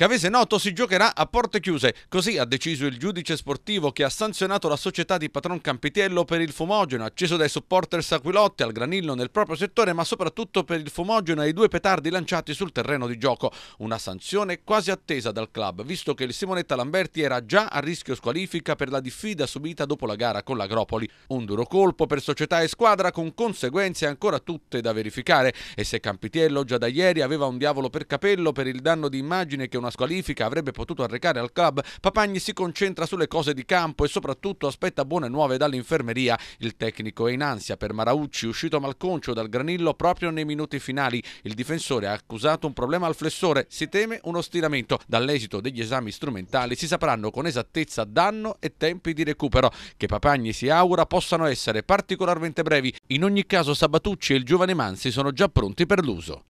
Cavese Noto si giocherà a porte chiuse, così ha deciso il giudice sportivo che ha sanzionato la società di Patron Campitiello per il fumogeno acceso dai supporters Aquilotti al granillo nel proprio settore, ma soprattutto per il fumogeno e i due petardi lanciati sul terreno di gioco. Una sanzione quasi attesa dal club, visto che il Simonetta Lamberti era già a rischio squalifica per la diffida subita dopo la gara con l'Agropoli. Un duro colpo per società e squadra con conseguenze ancora tutte da verificare e se Campitiello già da ieri aveva un diavolo per capello per il danno di immagine che una squalifica avrebbe potuto arrecare al club, Papagni si concentra sulle cose di campo e soprattutto aspetta buone nuove dall'infermeria. Il tecnico è in ansia per Maraucci, uscito malconcio dal granillo proprio nei minuti finali. Il difensore ha accusato un problema al flessore, si teme uno stiramento. Dall'esito degli esami strumentali si sapranno con esattezza danno e tempi di recupero, che Papagni si augura possano essere particolarmente brevi. In ogni caso Sabatucci e il giovane Mansi sono già pronti per l'uso.